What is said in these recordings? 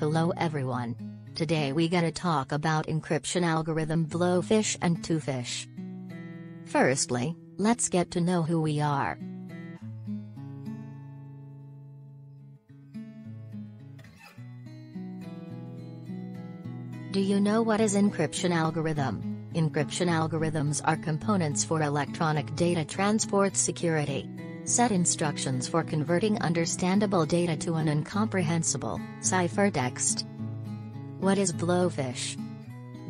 Hello everyone. Today we gonna talk about encryption algorithm Blowfish and Twofish. Firstly, let's get to know who we are. Do you know what is encryption algorithm? Encryption algorithms are components for electronic data transport security set instructions for converting understandable data to an incomprehensible, ciphertext. What is Blowfish?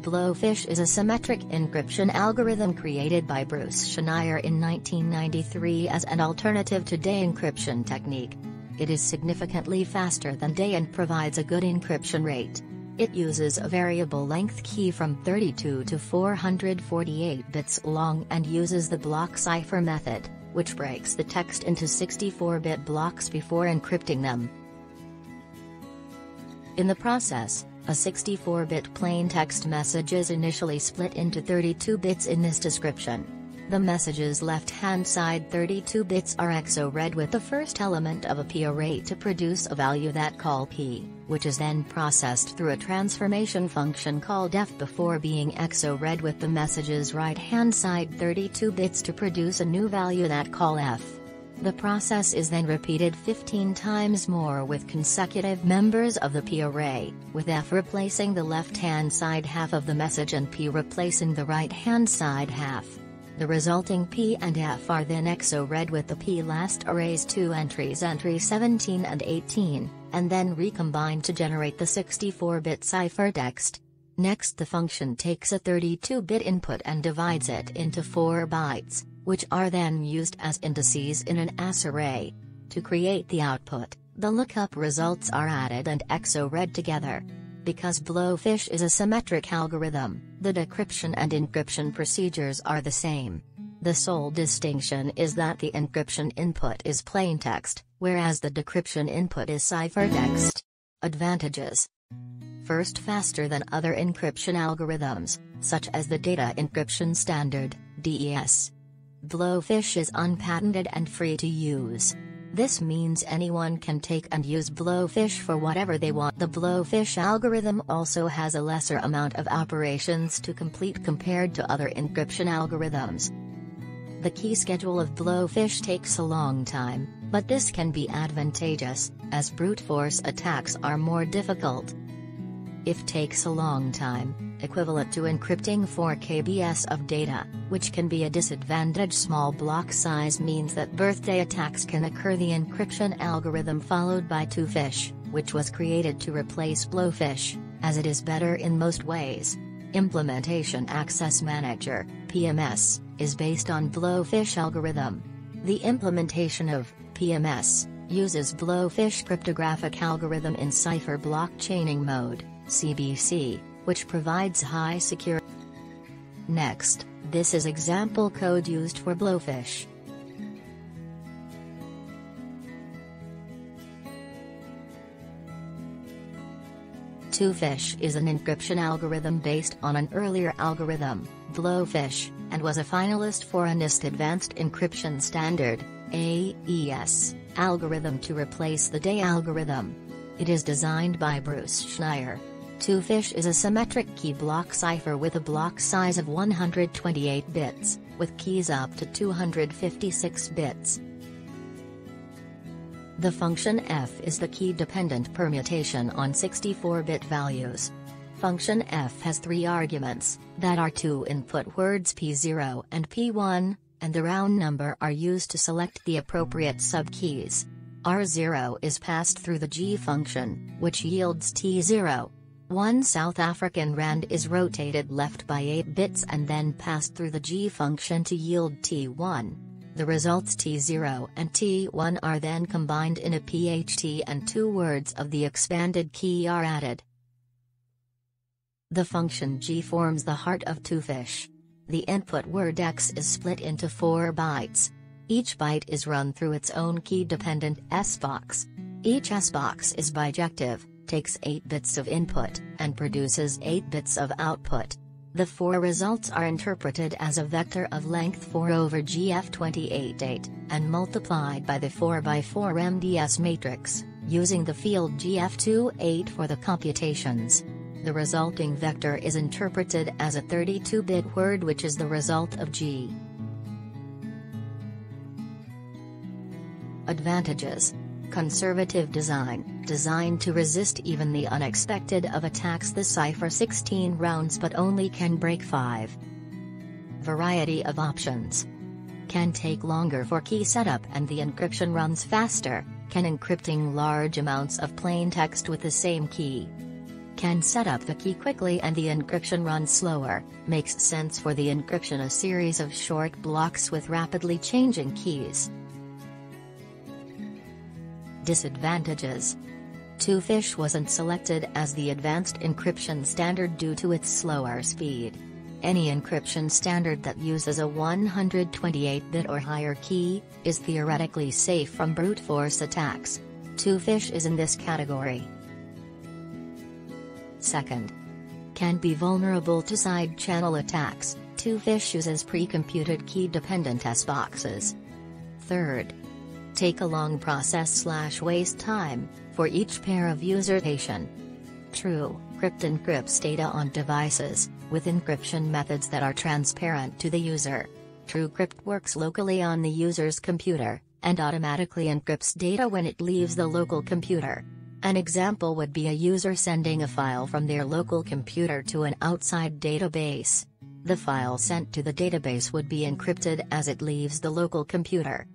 Blowfish is a symmetric encryption algorithm created by Bruce Schneier in 1993 as an alternative to DES encryption technique. It is significantly faster than DES and provides a good encryption rate. It uses a variable length key from 32 to 448 bits long and uses the block cipher method which breaks the text into 64-bit blocks before encrypting them. In the process, a 64-bit plain text message is initially split into 32 bits in this description. The message's left-hand side 32 bits are XORed with the first element of a P array to produce a value that call P, which is then processed through a transformation function called F before being XORed with the message's right-hand side 32 bits to produce a new value that call F. The process is then repeated 15 times more with consecutive members of the P array, with F replacing the left-hand side half of the message and P replacing the right-hand side half. The resulting P and F are then XORed with the P last array's two entries entry 17 and 18, and then recombined to generate the 64-bit ciphertext. Next the function takes a 32-bit input and divides it into 4 bytes, which are then used as indices in an ASCII array. To create the output, the lookup results are added and XORed together. Because Blowfish is a symmetric algorithm, the decryption and encryption procedures are the same. The sole distinction is that the encryption input is plaintext, whereas the decryption input is ciphertext. Advantages First faster than other encryption algorithms, such as the Data Encryption Standard, DES. Blowfish is unpatented and free to use. This means anyone can take and use Blowfish for whatever they want. The Blowfish algorithm also has a lesser amount of operations to complete compared to other encryption algorithms. The key schedule of Blowfish takes a long time, but this can be advantageous, as brute force attacks are more difficult. If takes a long time, equivalent to encrypting 4 kbs of data, which can be a disadvantage small block size means that birthday attacks can occur the encryption algorithm followed by Twofish, which was created to replace Blowfish, as it is better in most ways. Implementation Access Manager, PMS, is based on Blowfish algorithm. The implementation of PMS uses Blowfish cryptographic algorithm in cipher block chaining mode, CBC, which provides high security. Next, this is example code used for Blowfish. Twofish is an encryption algorithm based on an earlier algorithm, Blowfish, and was a finalist for a NIST Advanced Encryption Standard AES, algorithm to replace the DES algorithm. It is designed by Bruce Schneier. Twofish is a symmetric key block cipher with a block size of 128 bits, with keys up to 256 bits. The function f is the key-dependent permutation on 64-bit values. Function f has three arguments, that are two input words p0 and p1, and the round number are used to select the appropriate subkeys. R0 is passed through the G function, which yields T0, R1 is rotated left by 8 bits and then passed through the G function to yield T1. The results T0 and T1 are then combined in a PHT and two words of the expanded key are added. The function G forms the heart of Twofish. The input word X is split into 4 bytes. Each byte is run through its own key-dependent S box. Each S box is bijective, takes 8 bits of input, and produces 8 bits of output. The four results are interpreted as a vector of length 4 over GF288, and multiplied by the 4x4 MDS matrix, using the field GF28 for the computations. The resulting vector is interpreted as a 32-bit word which is the result of G. Advantages Conservative design, designed to resist even the unexpected of attacks the cipher 16 rounds but only can break 5. Variety of options. Can take longer for key setup and the encryption runs faster, can encrypting large amounts of plain text with the same key. Can set up the key quickly and the encryption runs slower, makes sense for the encryption a series of short blocks with rapidly changing keys. Disadvantages Twofish wasn't selected as the advanced encryption standard due to its slower speed. Any encryption standard that uses a 128-bit or higher key, is theoretically safe from brute force attacks. Twofish is in this category. Second. Can be vulnerable to side channel attacks, Twofish uses pre-computed key-dependent S-boxes. Third take a long process slash waste time, for each pair of user station. True, Crypt encrypts data on devices, with encryption methods that are transparent to the user. TrueCrypt works locally on the user's computer, and automatically encrypts data when it leaves the local computer. An example would be a user sending a file from their local computer to an outside database. The file sent to the database would be encrypted as it leaves the local computer.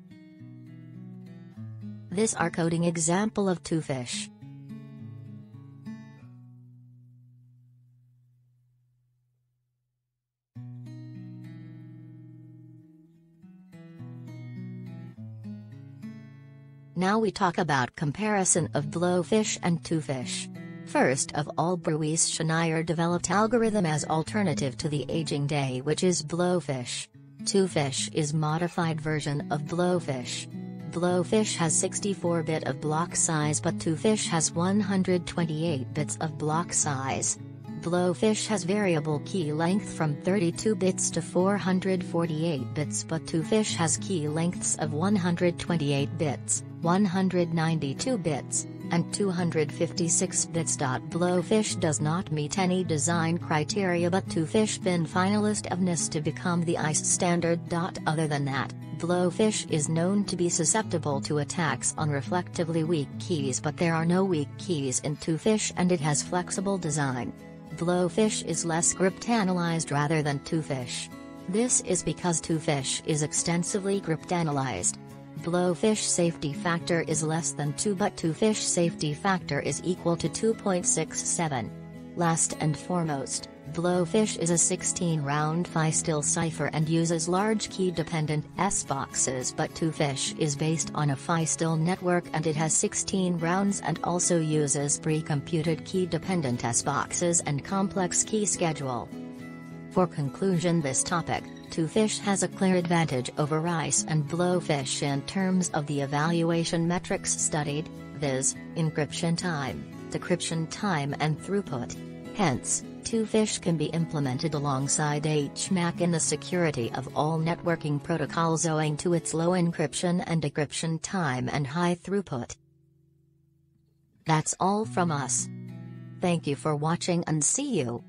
This are coding example of Twofish. Now we talk about comparison of Blowfish and Twofish. First of all Bruce Schneier developed algorithm as alternative to the aging DES which is Blowfish. 2FISH is modified version of Blowfish. Blowfish has 64-bit of block size but Twofish has 128 bits of block size. Blowfish has variable key length from 32 bits to 448 bits but Twofish has key lengths of 128 bits, 192 bits, and 256 bits. Blowfish does not meet any design criteria but Twofish been finalist of NIST to become the AES standard. Other than that, Blowfish is known to be susceptible to attacks on reflectively weak keys but there are no weak keys in Twofish and it has flexible design. Blowfish is less cryptanalyzed rather than Twofish. This is because Twofish is extensively cryptanalyzed. Blowfish safety factor is less than 2 but Twofish safety factor is equal to 2.67. Last and foremost, Blowfish is a 16-round Feistel cipher and uses large key-dependent S-boxes but Twofish is based on a Feistel network and it has 16 rounds and also uses pre-computed key-dependent S-boxes and complex key schedule. For conclusion this topic, Twofish has a clear advantage over AES and Blowfish in terms of the evaluation metrics studied, viz., encryption time, decryption time and throughput. Hence, Twofish can be implemented alongside HMAC in the security of all networking protocols owing to its low encryption and decryption time and high throughput. That's all from us. Thank you for watching and see you.